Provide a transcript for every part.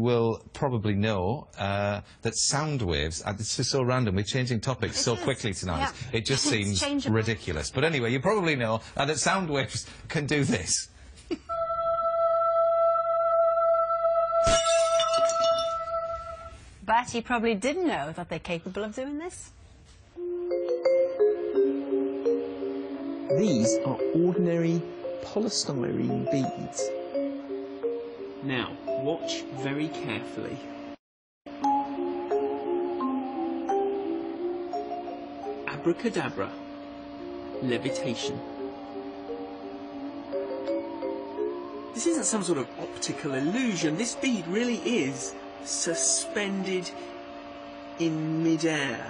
will probably know uh, that sound waves, uh, this is so random, we're changing topics It so is, quickly tonight, yeah. it just seems changeable. ridiculous. But anyway, you probably know uh, that sound waves can do this. But you probably didn't know that they're capable of doing this. These are ordinary polystyrene beads. Watch very carefully. Abracadabra. Levitation. This isn't some sort of optical illusion. This bead really is suspended in midair.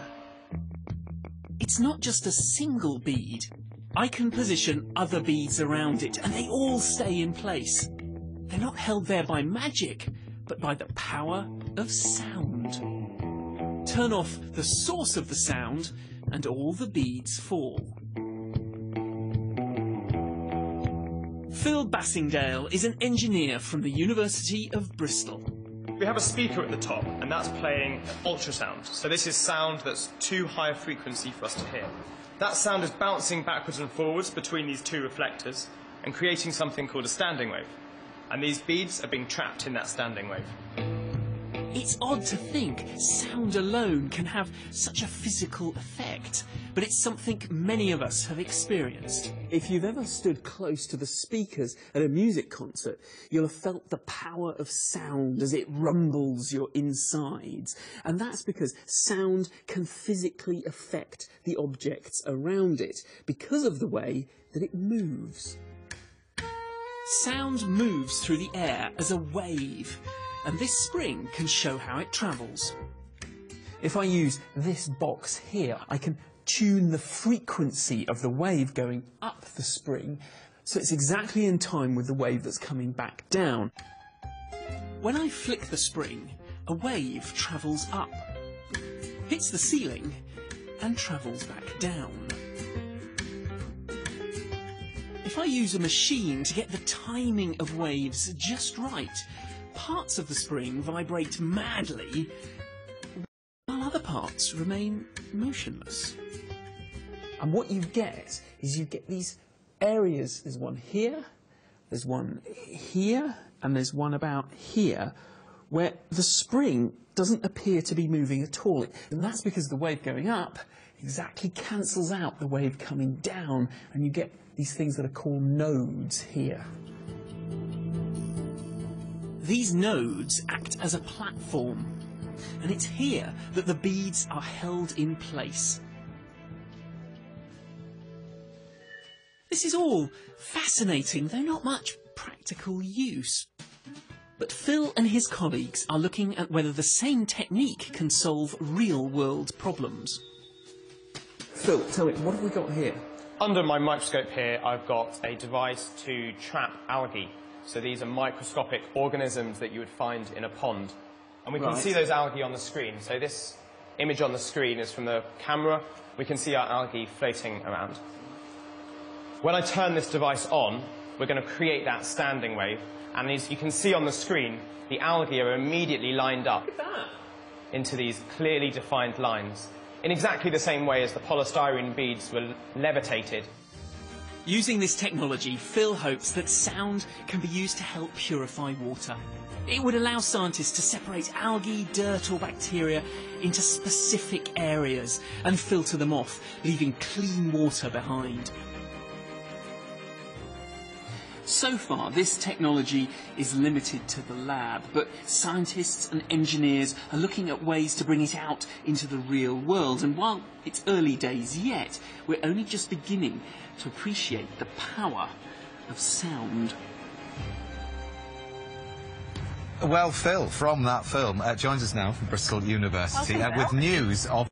It's not just a single bead. I can position other beads around it, and they all stay in place. They're not held there by magic, but by the power of sound. Turn off the source of the sound, and all the beads fall. Phil Bassingdale is an engineer from the University of Bristol. We have a speaker at the top, and that's playing ultrasound. So this is sound that's too high a frequency for us to hear. That sound is bouncing backwards and forwards between these two reflectors and creating something called a standing wave. And these beads are being trapped in that standing wave. It's odd to think sound alone can have such a physical effect, but it's something many of us have experienced. If you've ever stood close to the speakers at a music concert, you'll have felt the power of sound as it rumbles your insides. And that's because sound can physically affect the objects around it because of the way that it moves. Sound moves through the air as a wave, and this spring can show how it travels. If I use this box here, I can tune the frequency of the wave going up the spring so it's exactly in time with the wave that's coming back down. When I flick the spring, a wave travels up, hits the ceiling, and travels back down. If I use a machine to get the timing of waves just right, parts of the spring vibrate madly, while other parts remain motionless. And what you get is you get these areas. There's one here, there's one here, and there's one about here, where the spring doesn't appear to be moving at all. And that's because the wave going up exactly cancels out the wave coming down, and you get these things that are called nodes here. These nodes act as a platform, and it's here that the beads are held in place. This is all fascinating, though not much practical use. But Phil and his colleagues are looking at whether the same technique can solve real world problems. Phil, tell me, what have we got here? Under my microscope here, I've got a device to trap algae. So these are microscopic organisms that you would find in a pond. And we can see those algae on the screen. So this image on the screen is from the camera. We can see our algae floating around. When I turn this device on, we're going to create that standing wave. And as you can see on the screen, the algae are immediately lined up into these clearly defined lines, in exactly the same way as the polystyrene beads were levitated. Using this technology, Phil hopes that sound can be used to help purify water. It would allow scientists to separate algae, dirt, or bacteria into specific areas and filter them off, leaving clean water behind. So far, this technology is limited to the lab, but scientists and engineers are looking at ways to bring it out into the real world. And while it's early days yet, we're only just beginning to appreciate the power of sound. Well, Phil, from that film, uh, joins us now from Bristol University uh, with news of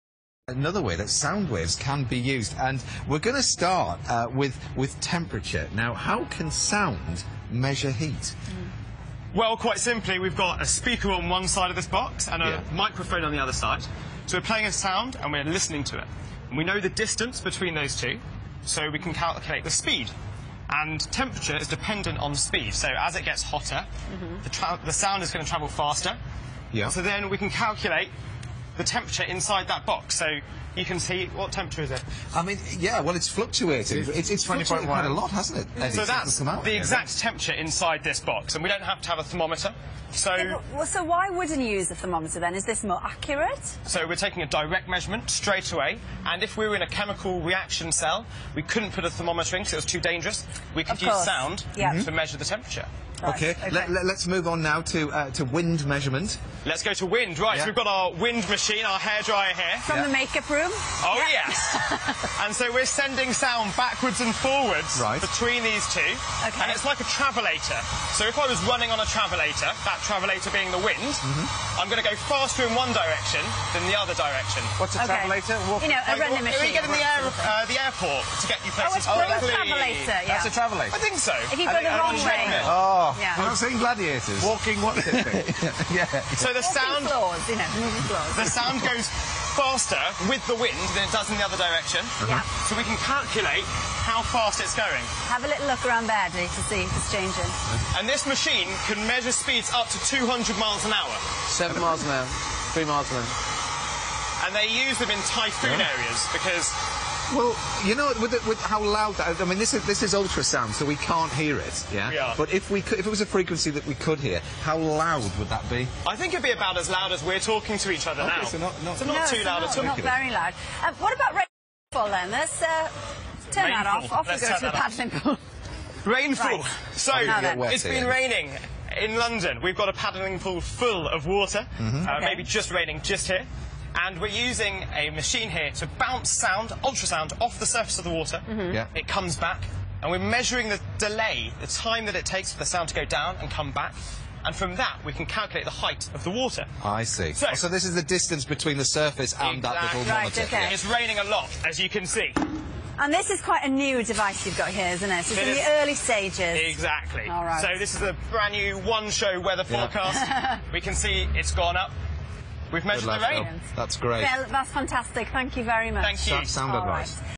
another way that sound waves can be used. And we're going to start uh, with, with temperature. Now, how can sound measure heat? Well, quite simply, we've got a speaker on one side of this box and a Yeah. microphone on the other side. So we're playing a sound and we're listening to it. And we know the distance between those two, so we can calculate the speed. And temperature is dependent on speed. So as it gets hotter, the, tra- the sound is going to travel faster. Yeah. So then we can calculate the temperature inside that box. So you can see what temperature is it. I mean, yeah, well, it's fluctuating. It's, it's fluctuated quite a lot, hasn't it? Eddie, So since that's come out the here? exact temperature inside this box, and we don't have to have a thermometer. So, Well, so why wouldn't you use a thermometer then? Is this more accurate? so we're taking a direct measurement straight away, and if we were in a chemical reaction cell, we couldn't put a thermometer in because it was too dangerous. We could Of use course. sound Yeah. To measure the temperature. Right, Okay, Let, let, us move on now to uh, to wind measurement. Let's go to wind. Right, Yeah. so we've got our wind machine, our hairdryer here. From Yeah. the makeup room? Oh, Yeah. yes. and so we're sending sound backwards and forwards Right. between these two. Okay. And it's like a travelator. So if I was running on a travelator, that travelator being the wind, Mm-hmm. I'm going to go faster in one direction than the other direction. What's a Okay. travelator? You know, a Like, running when machine. you get in the, air, uh, the airport to get you Oh, places it's called a travelator, yeah. That's a travelator. I think so. If you go the wrong way. checking it. Oh, Yeah. we're not seeing gladiators. Walking what's it thing? yeah. So the Walking sound, floors, you know, moving floors. the sound goes faster with the wind than it does in the other direction. Uh-huh. Yeah. So we can calculate how fast it's going. Have a little look around there, Eddie, to see if it's changing. And this machine can measure speeds up to 200 miles an hour. Seven miles an hour, three miles an hour. And they use them in typhoon areas because Well, you know, with, the, with how loud that, I mean, this is this is ultrasound, so we can't hear it. Yeah. Yeah. But if we could, if it was a frequency that we could hear, how loud would that be? I think it'd be about as loud as we're talking to each other Okay, now. so not- not- so not no, too it's loud not, at all. Not very loud. Um, what about rainfall then? Let's uh, turn that off. Off Let's we go turn to the paddling pool. Rainfall. Right. So Now then. wet it's been raining in London. We've got a paddling pool full of water. Mm-hmm. Uh, Okay. Maybe just raining just here. And we're using a machine here to bounce sound, ultrasound, off the surface of the water. Mm-hmm. Yeah. It comes back, and we're measuring the delay, the time that it takes for the sound to go down and come back. And from that, we can calculate the height of the water. I see. So- Oh, so this is the distance between the surface and that little Exactly. Right, okay. It's raining a lot, as you can see. And this is quite a new device you've got here, isn't it? It's It in is. the early stages. Exactly. All right. So this is a brand new one-show weather Yeah. forecast. we can see it's gone up. We've Good measured the luck, rain. Phil. That's great. Well, that's fantastic. Thank you very much. Thank you. That sounded All right. right.